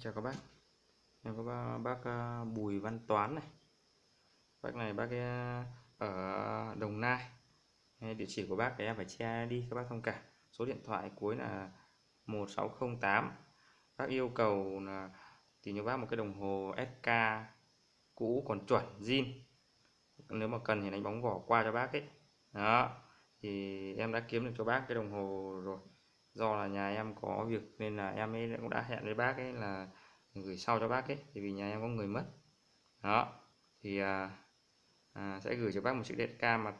chào các bác. Em có bác, bác Bùi Văn Toán này. Bác này bác ờ, ở Đồng Nai. Địa chỉ của bác thì em phải che đi các bác thông cảm. Số điện thoại cuối là 1608 bác yêu cầu là tìm cho bác một cái đồng hồ SK cũ còn chuẩn zin. Nếu mà cần thì đánh bóng vỏ qua cho bác ấy. Đó thì em đã kiếm được cho bác cái đồng hồ rồi do là nhà em có việc nên là em ấy cũng đã hẹn với bác ấy là gửi sau cho bác ấy thì vì nhà em có người mất. Đó thì à, à, sẽ gửi cho bác một chiếc đèn ca mặt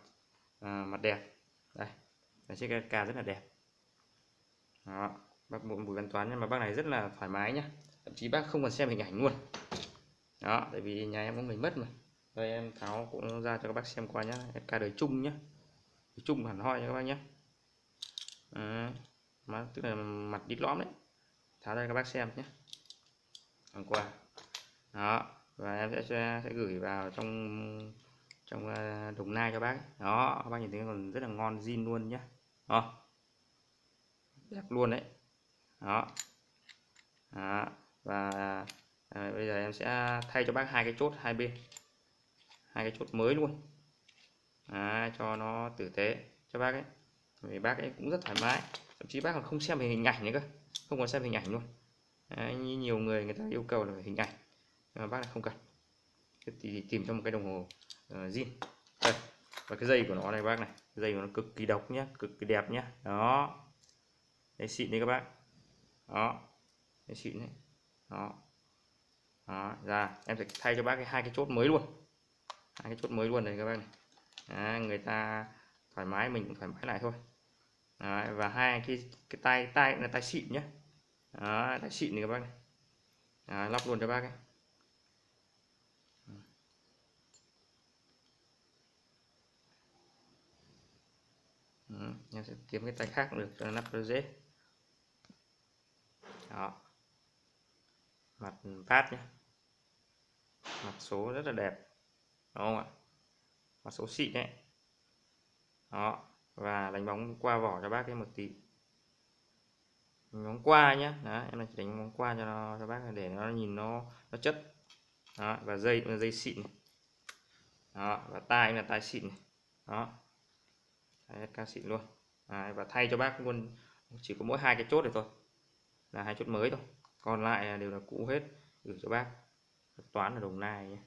à, mặt đẹp. Đây là chiếc đèn ca rất là đẹp. Đó bác bộ bùi văn toán nhưng mà bác này rất là thoải mái nhá. Thậm chí bác không cần xem hình ảnh luôn. Đó tại vì nhà em có người mất mà. Đây em tháo cũng ra cho các bác xem qua nhá. Ca đời chung nhá. Chung hẳn hoi nha các bác nhé à, mà tức là mặt đít lõm đấy. Tháo ra các bác xem nhé. Hôm qua. Đó và em sẽ sẽ gửi vào trong trong ờ, đồng nai cho bác đó các bác nhìn thấy còn rất là ngon zin luôn nhé. Đó. Đẹp luôn đấy. Đó, đó. và à, bây giờ em sẽ thay cho bác hai cái chốt hai bên. Hai cái chốt mới luôn. À, cho nó tử tế cho bác ấy. Vì bác ấy cũng rất thoải mái thậm chí bác còn không xem hình ảnh nữa cơ. Không còn xem hình ảnh luôn. Đấy, như nhiều người người ta yêu cầu là hình ảnh. Nhưng mà bác là không cần. Thì tìm cho một cái đồng hồ uh, zin. Đây và cái dây của nó này bác này. Dây của nó cực kỳ độc nhá cực kỳ đẹp nhá. Đó. Đây xịn đấy các bác. Đó. Đây xịn đấy. Đó. Đó ra. Em sẽ thay cho bác cái hai cái chốt mới luôn. Hai cái chốt mới luôn này các bác này. À, người ta thoải mái mình cũng thoải mái lại thôi. Đấy, và hai cái cái tay tay là tay xịn nhé Đấy, tay xịn này các bác này. Đấy, lắp luôn cho bác ấy. Ừ, em sẽ kiếm cái tay khác cũng được cho nó nắp dễ. Đó. Mặt phát nhé mặt số rất là đẹp đúng không ạ? Mặt số xịn đấy. Đó và đánh bóng qua vỏ cho bác cái một tí. Đánh bóng qua nhé đó em chỉ đánh bóng qua cho nó cho bác để nó nhìn nó nó chất. Đó và dây là dây xịn này. đó và tai là tai xịn này. đó. Ca xịn luôn. Đấy, và thay cho bác luôn chỉ có mỗi hai cái chốt này thôi. Là hai chốt mới thôi. Còn lại đều là cũ hết. Gửi cho bác. Toán ở đồng nai nhé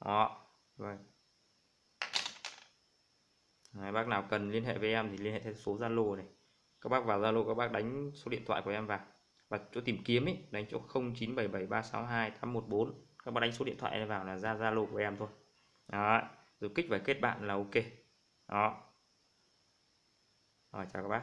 đó vâng Đấy, bác nào cần liên hệ với em thì liên hệ theo số Zalo này. Các bác vào Zalo các bác đánh số điện thoại của em vào. Và chỗ tìm kiếm ấy đánh chỗ 0977362814 các bác đánh số điện thoại này vào là ra Zalo của em thôi. Đó rồi kích và kết bạn là ok. Đó. Rồi chào các bác.